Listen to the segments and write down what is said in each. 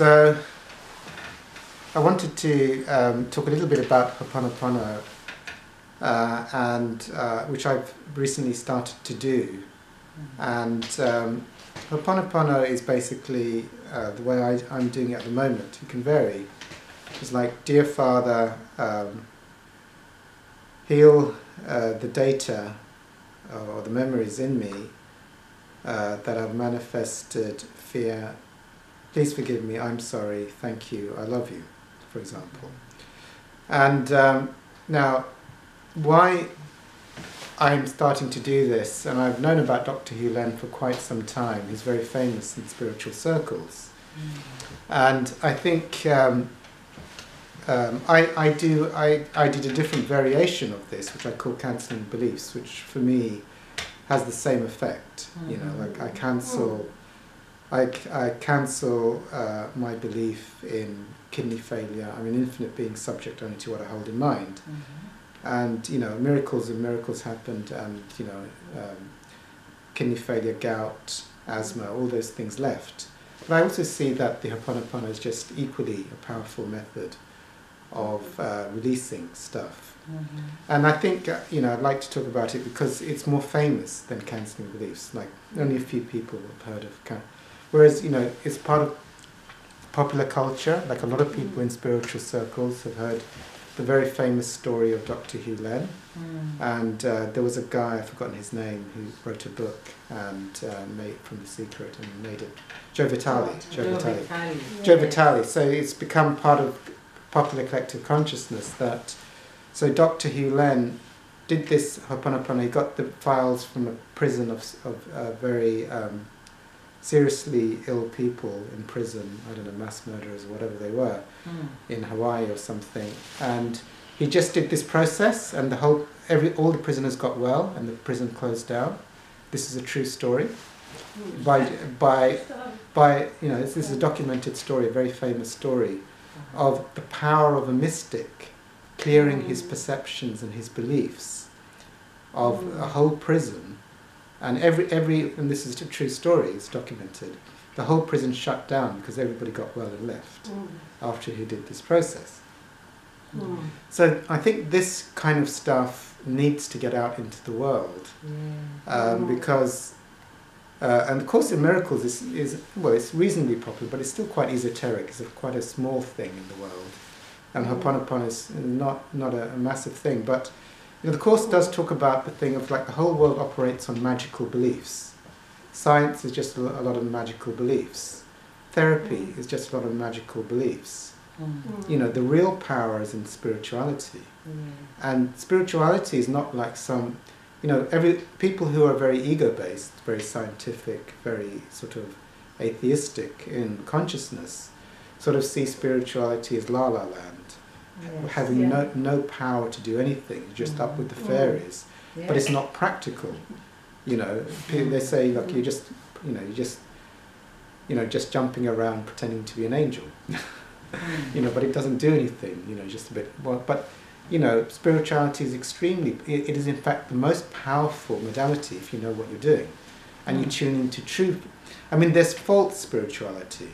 So I wanted to um, talk a little bit about Ho'oponopono, uh, and uh, which I've recently started to do. And um, Ho'oponopono is basically uh, the way I, am doing it at the moment. It can vary. It's like, Dear Father, um, heal uh, the data or the memories in me uh, that have manifested fear. Please forgive me, I'm sorry, thank you, I love you, for example. And um, now, why I'm starting to do this, and I've known about Dr. Hew Len for quite some time. He's very famous in spiritual circles. Mm. And I think um, um, I, I, do, I, I did a different variation of this, which I call cancelling beliefs, which for me has the same effect. You know, like I cancel, I, I cancel uh, my belief in kidney failure. I'm an infinite being subject only to what I hold in mind. Mm-hmm and you know miracles and miracles happened and you know um, kidney failure gout asthma all those things left but I also see that the Ho'oponopono is just equally a powerful method of uh, releasing stuff mm-hmm. and I think uh, you know I'd like to talk about it because it's more famous than cancelling beliefs like only a few people have heard of whereas you know it's part of popular culture like a lot of people in spiritual circles have heard the very famous story of Dr. Hew Len. Mm. And uh, there was a guy, I've forgotten his name, who wrote a book and uh, made from The Secret and made it. Joe Vitale. Joe, Joe Vitale. Vitale. Yeah. Joe Vitale. So it's become part of popular collective consciousness that. So Dr. Hew Len did this Ho'oponopono. He got the files from a prison of, of uh, very um, seriously ill people in prison, I don't know, mass murderers or whatever they were, mm. in Hawaii or something. And he just did this process, and the whole, every, all the prisoners got well, and the prison closed down. This is a true story. Mm. By, by, by, you know, this, this is a documented story, a very famous story, uh-huh. of the power of a mystic clearing his hmm. perceptions and his beliefs of a hmm. whole prison and every, every, and this is a true story, it's documented, the whole prison shut down because everybody got well and left mm. after he did this process. Mm. So I think this kind of stuff needs to get out into the world um, mm. because, uh, and the Course in Miracles is, is, well, it's reasonably popular, but it's still quite esoteric. It's a, quite a small thing in the world. And mm. Is not, not a, a massive thing, but you know, the Course does talk about the thing of like the whole world operates on magical beliefs. Science is just a lot of magical beliefs. Therapy mm. is just a lot of magical beliefs. Mm. You know, the real power is in spirituality. Mm. And spirituality is not like some, you know, every people who are very ego based, very scientific, very sort of atheistic in consciousness, sort of see spirituality as la la land having yeah. no, no power to do anything, just mm. up with the mm. fairies. Yeah. But it's not practical. You know, they say, look, you're just, you know, you're just, you know, just jumping around pretending to be an angel. mm. You know, but it doesn't do anything. You know, just a bit. Well, but you know, spirituality is extremely. It, it is in fact the most powerful modality if you know what you're doing, and you mm. tune into truth. I mean, there's false spirituality.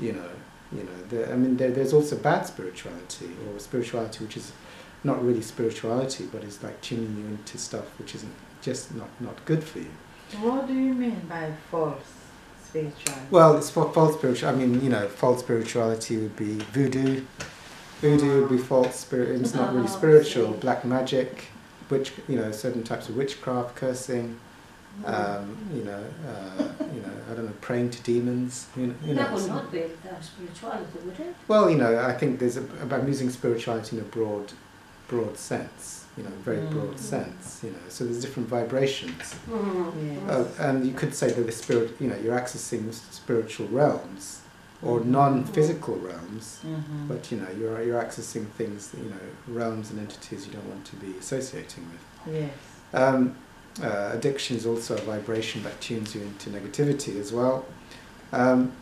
You know, you know, the, I mean, there, there's also bad spirituality or spirituality which is not really spirituality, but is like tuning you into stuff which isn't just not, not good for you. What do you mean by false spirituality? Well, it's for false spirituality. I mean, you know, false spirituality would be voodoo. Voodoo would be false spirit. It's not really spiritual. Black magic, which you know, certain types of witchcraft, cursing. Um, you know, uh, you know, I don't know, praying to demons. You know, you that would not be spirituality, would it? Well, you know, I think there's a, about using spirituality in a broad, broad sense. You know, very mm. broad sense. You know, so there's different vibrations, mm. uh, and you could say that the spirit, you know, you're accessing spiritual realms or mm-hmm. non-physical realms, mm-hmm. but you know, you're you're accessing things, you know, realms and entities you don't want to be associating with. Yes. Um, uh, addiction is also a vibration that tunes you into negativity as well. Um,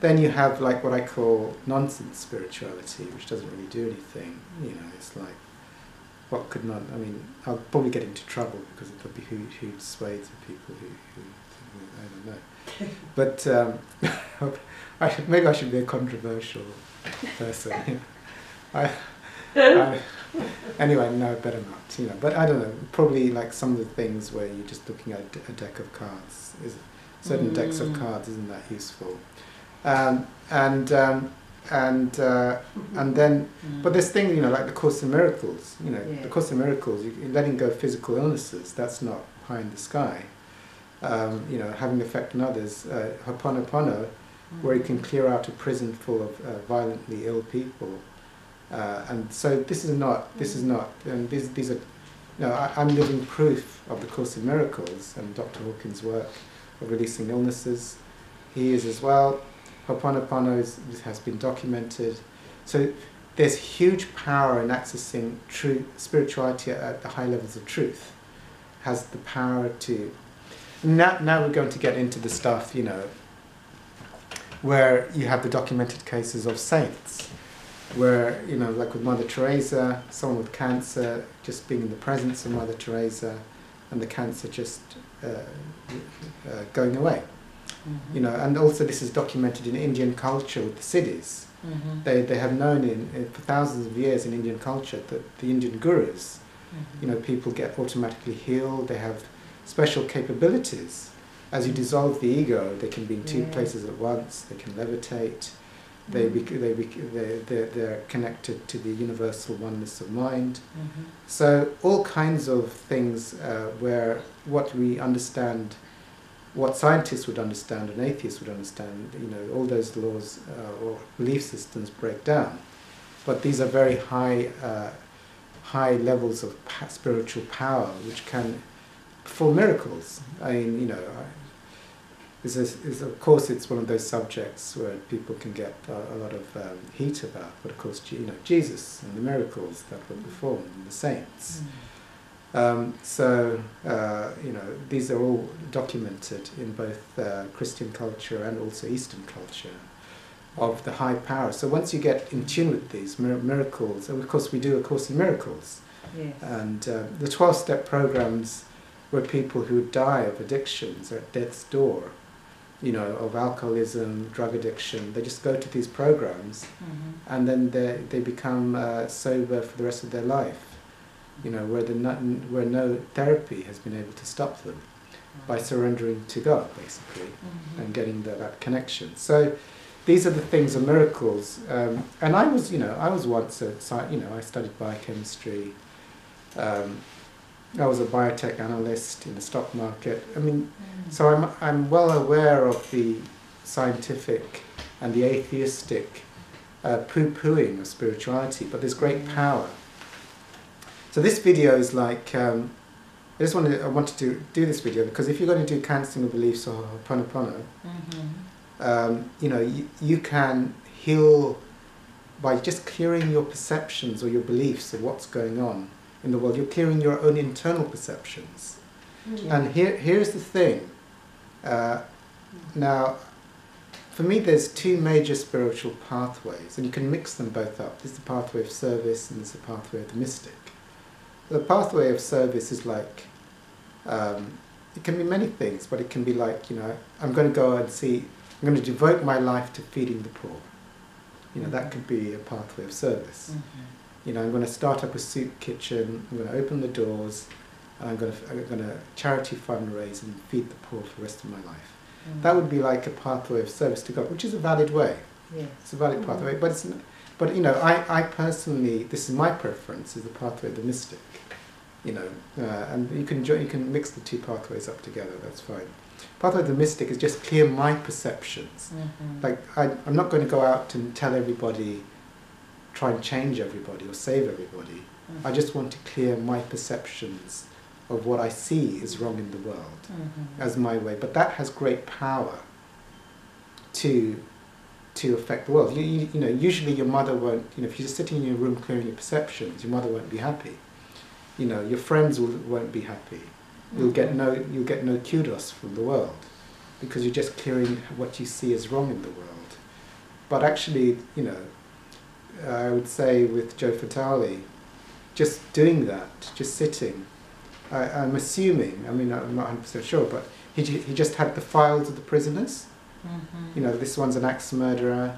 then you have like what I call nonsense spirituality, which doesn't really do anything. You know, it's like what could not. I mean, I'll probably get into trouble because there'll be huge, huge swathes of people who, who, who I don't know. but um, I should, maybe I should be a controversial person. I, I, anyway, no, better not. You know, but I don't know. Probably like some of the things where you're just looking at a deck of cards. Is certain decks of Mm. cards isn't that useful? Um, and um, and uh, and then, but this thing, you know, like the Course in Miracles. You know, Yeah. the Course in Miracles. You, you're letting go of physical illnesses. That's not high in the sky. Um, you know, having effect on others. Uh, Ho'oponopono where you can clear out a prison full of uh, violently ill people. Uh, and so this is not, this is not, and these, these are, know, I, I'm living proof of the Course in Miracles and Dr. Hawkins' work of releasing illnesses. He is as well. Ho'oponopono is, has been documented. So there's huge power in accessing true spirituality at the high levels of truth. Has the power to. Now, now we're going to get into the stuff, you know, where you have the documented cases of saints, where, you know, like with Mother Teresa, someone with cancer, just being in the presence of Mother Teresa, and the cancer just uh, uh, going away. Mm-hmm. You know, and also this is documented in Indian culture with the siddhis. Mm-hmm. They, they have known in, in, for thousands of years in Indian culture that the Indian gurus, Mm-hmm. you know, people get automatically healed, they have special capabilities. As you dissolve the ego, they can be in two Yeah. places at once, they can levitate, they, bec they, bec they, they're, they're connected to the universal oneness of mind. Mm-hmm. So, all kinds of things uh, where what we understand, what scientists would understand and atheists would understand, you know, all those laws uh, or belief systems break down. But these are very high, uh, high levels of pa- spiritual power which can perform miracles. I mean, you know, Is, is of course it's one of those subjects where people can get a, a lot of um, heat about. But of course, you know, Jesus and the miracles that were performed, and the saints. Um, so, uh, you know, these are all documented in both uh, Christian culture and also Eastern culture of the high power. So once you get in tune with these mir- miracles, and of course we do a Course in Miracles, Yes. and uh, the 12-step programs where people who die of addictions are at death's door, you know, of alcoholism, drug addiction, they just go to these programs Mm-hmm. and then they, they become uh, sober for the rest of their life. You know, where, the no, where no therapy has been able to stop them by surrendering to God, basically, Mm-hmm. and getting that, that connection. So these are the things of miracles. Um, and I was, you know, I was once a, you know, I studied biochemistry. Um, I was a biotech analyst in the stock market. I mean, so I'm, I'm well aware of the scientific and the atheistic uh, poo-pooing of spirituality, but there's great Mm. power. So this video is like, um, I just wanted, I wanted to do this video because if you're going to do cancelling of beliefs or Ho'oponopono, Mm-hmm. um, you know, you, you can heal by just clearing your perceptions or your beliefs of what's going on in the world. You're clearing your own internal perceptions. Yeah. And here, here's the thing. Uh, now, for me, there's two major spiritual pathways, and you can mix them both up. There's the pathway of service, and there's the pathway of the mystic. The pathway of service is like, um, it can be many things, but it can be like, you know, I'm going to go and see, I'm going to devote my life to feeding the poor. You know, that could be a pathway of service. Mm-hmm. You know, I'm going to start up a soup kitchen, I'm going to open the doors, and I'm going to, I'm going to charity fundraise and feed the poor for the rest of my life. That would be like a pathway of service to God, which is a valid way. It's a valid pathway, but it's, but you know, I, I personally, this is my preference, is the pathway of the mystic. You know, uh, and you can you can mix the two pathways up together. That's fine. Pathway of the mystic is just clear my perceptions. Mm-hmm. Like I, I'm not going to go out and tell everybody, try and change everybody or save everybody. I just want to clear my perceptions of what I see is wrong in the world Mm-hmm. as my way. But that has great power to to affect the world. You, you, you know, usually your mother won't. You know, if you're just sitting in your room clearing your perceptions, your mother won't be happy. You know, your friends will, won't be happy. You'll get no you'll get no kudos from the world because you're just clearing what you see as wrong in the world. But actually, you know, I would say with Joe Vitale, just doing that, just sitting, I, I'm assuming, I mean, I'm not 100% sure, but he, he just had the files of the prisoners Mhm. You know, this one's an axe murderer,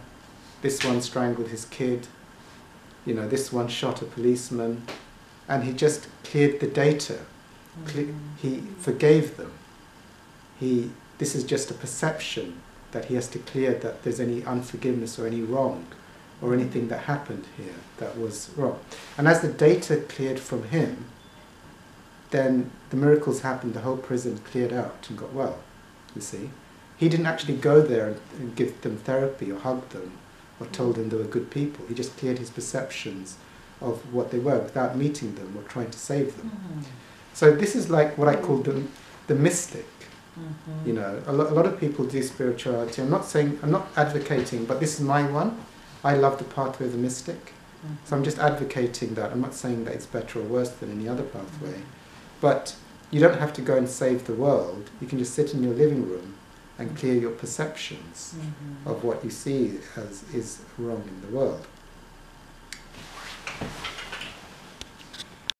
this one strangled his kid, you know, this one shot a policeman, and he just cleared the data. Mhm. He forgave them. He, this is just a perception that he has to clear that there's any unforgiveness or any wrong or anything that happened here that was wrong. And as the data cleared from him, then the miracles happened, the whole prison cleared out and got well, you see. He didn't actually go there and, give them therapy or hug them or told them they were good people. He just cleared his perceptions of what they were without meeting them or trying to save them. Mhm. So this is like what I call the, the mystic. Mhm. You know, a, lo- a lot of people do spirituality. I'm not saying, I'm not advocating, but this is my one. I love the pathway of the mystic. So I'm just advocating that. I'm not saying that it's better or worse than any other pathway. But you don't have to go and save the world. You can just sit in your living room and clear your perceptions Mhm. of what you see as is wrong in the world.